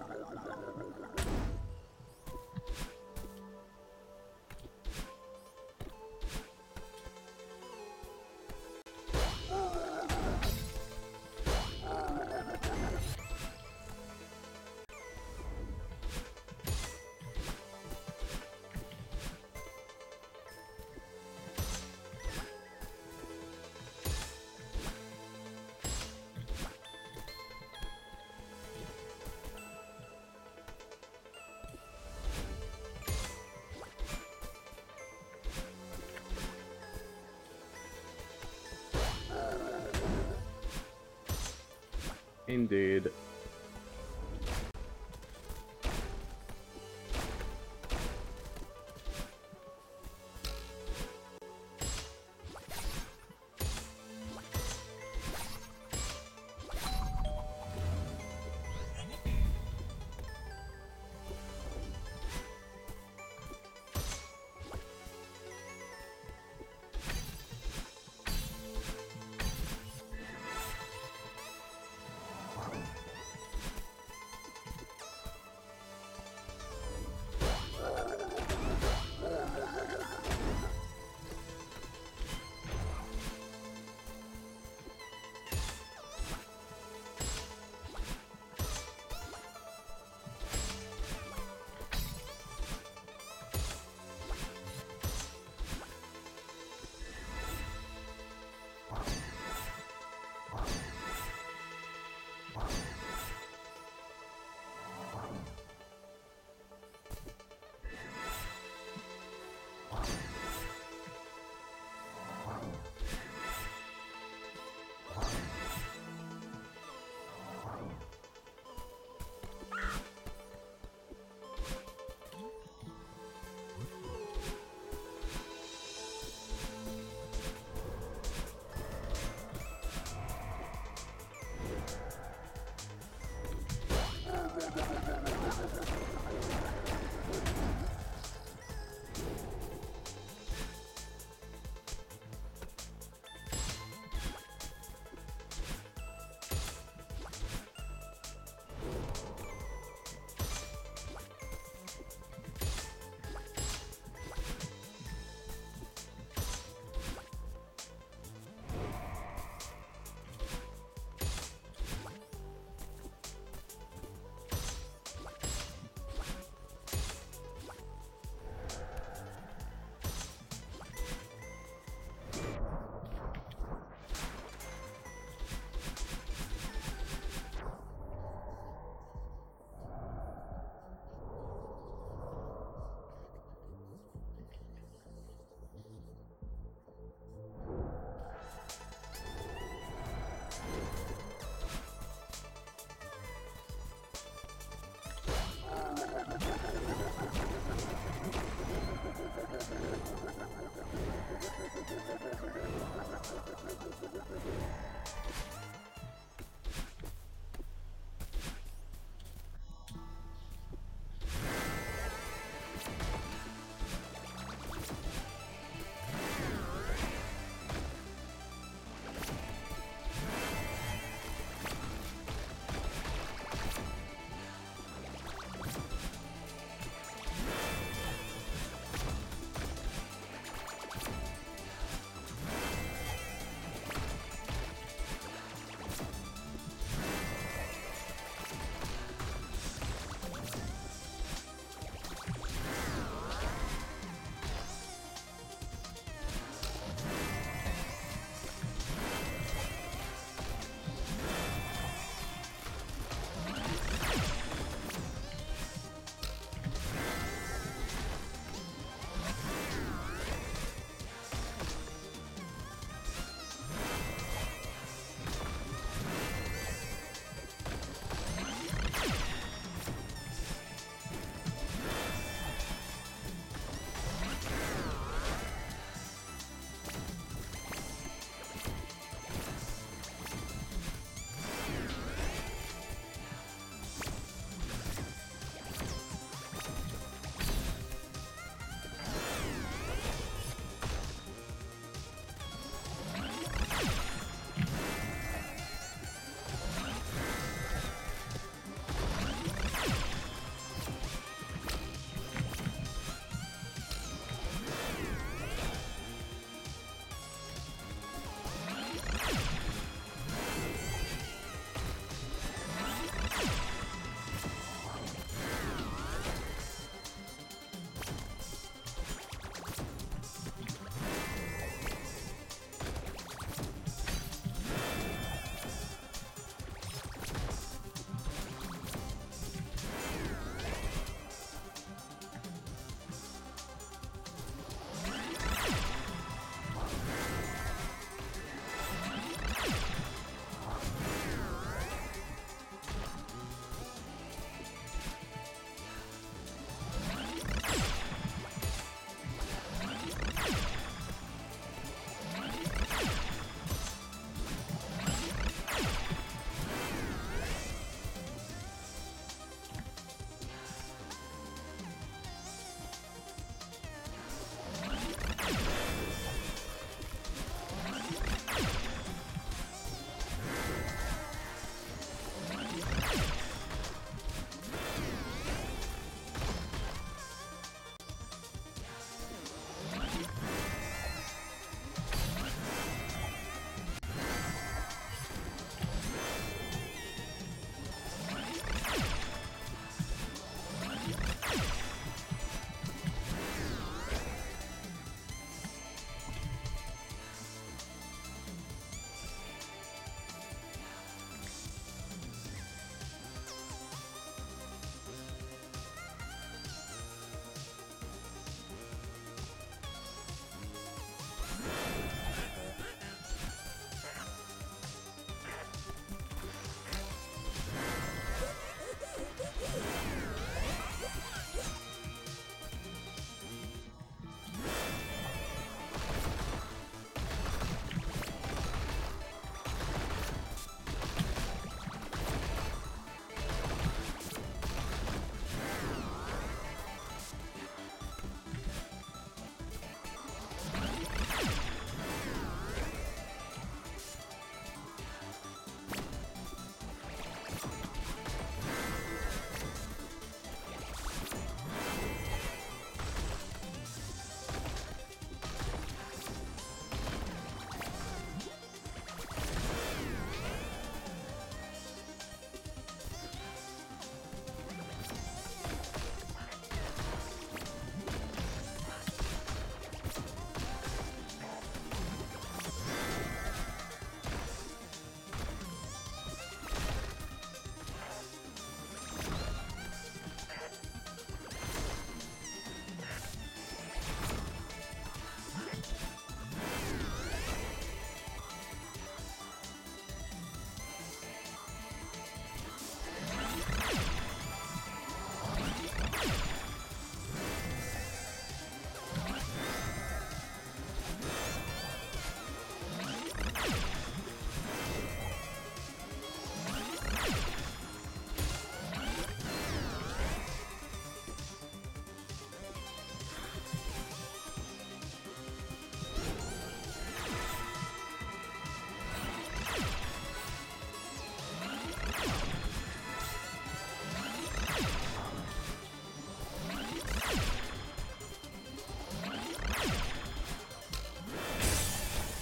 la la la la Indeed.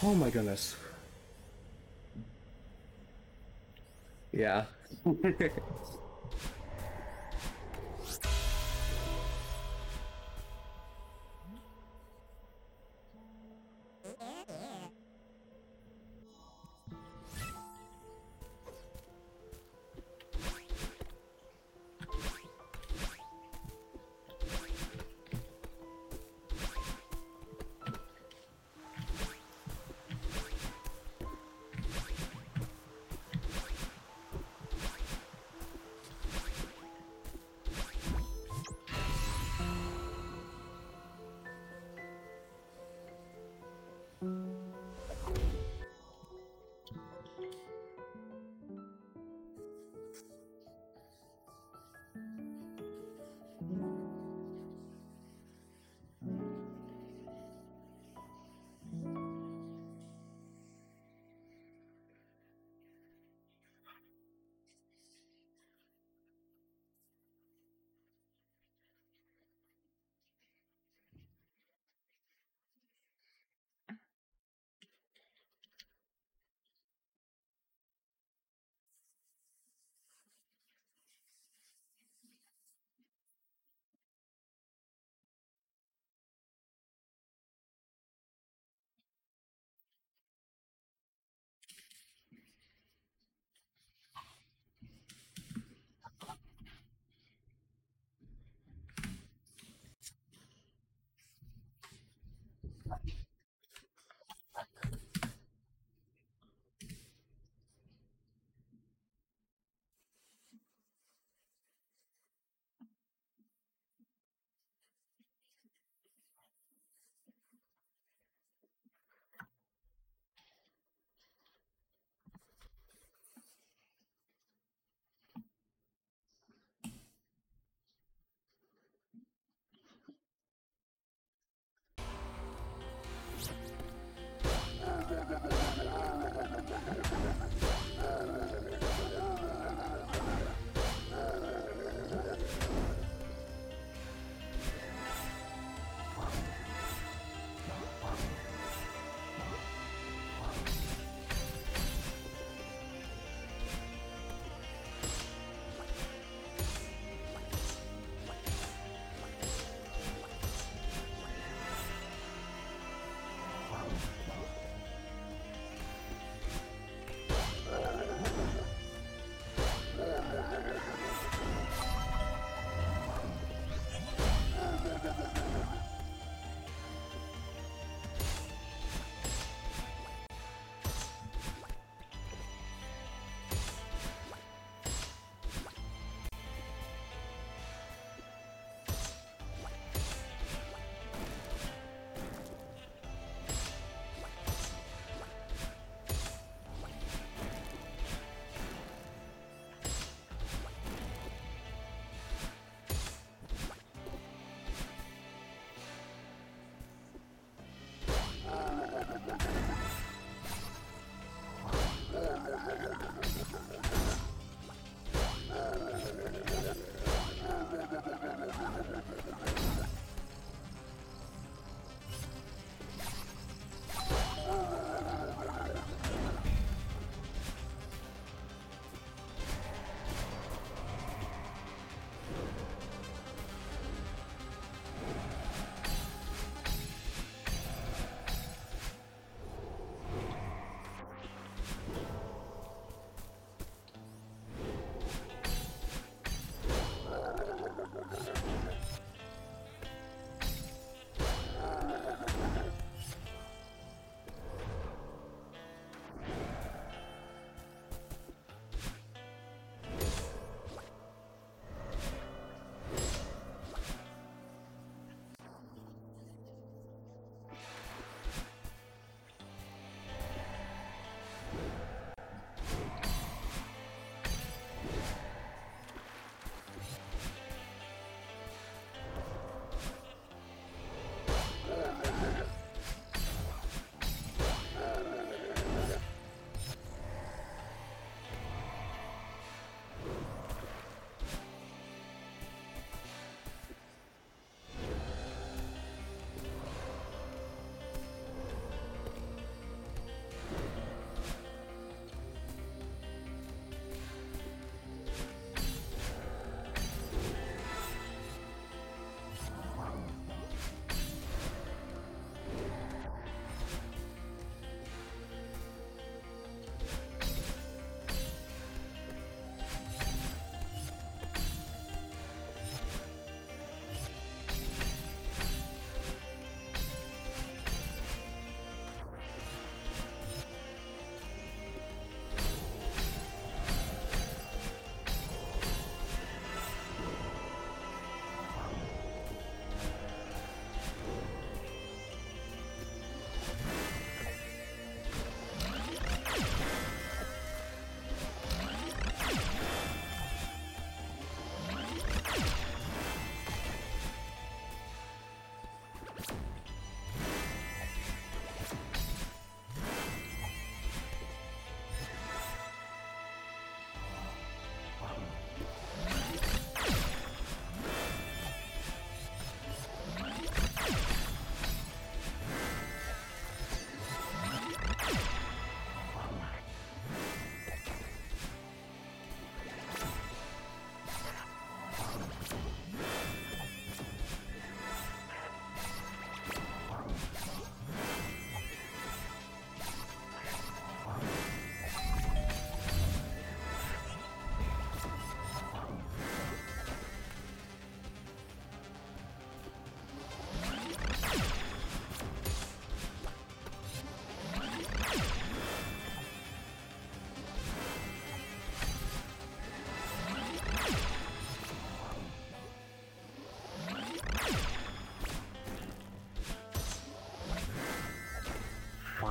Oh my goodness. Yeah.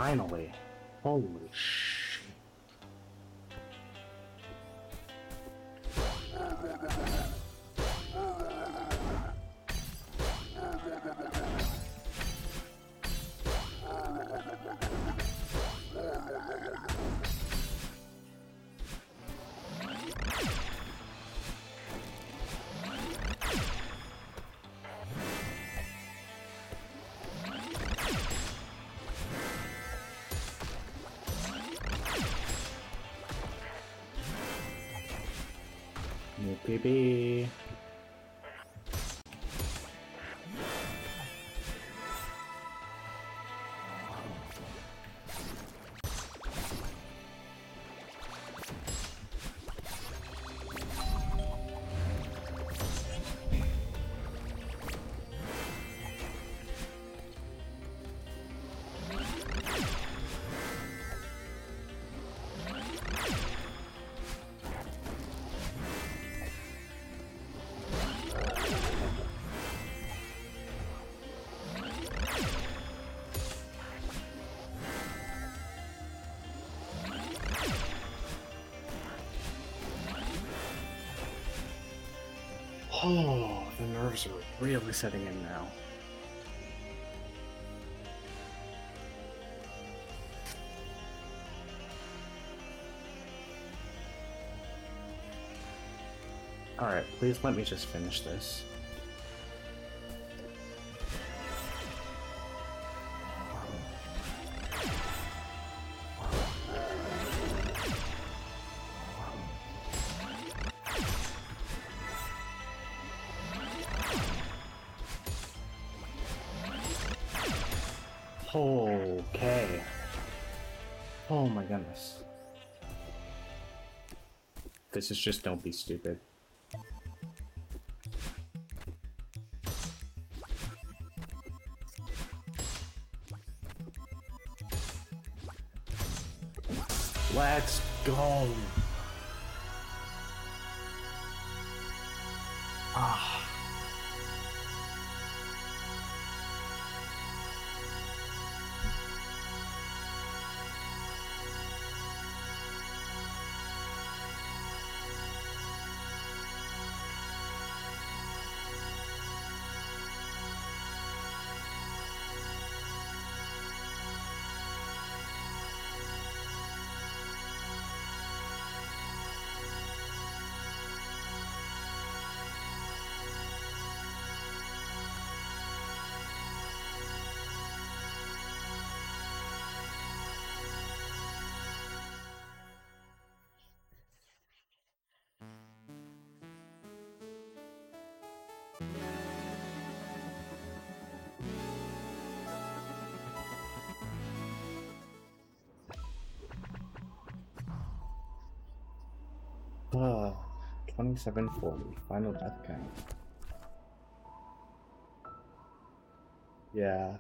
Finally. Holy New Nerves are really setting in now. Alright, please let me just finish this. Okay. Oh my goodness. This is just don't be stupid. Let's go. Uh, 2740, final death count. Yeah.